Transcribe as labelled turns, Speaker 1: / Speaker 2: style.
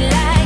Speaker 1: Like.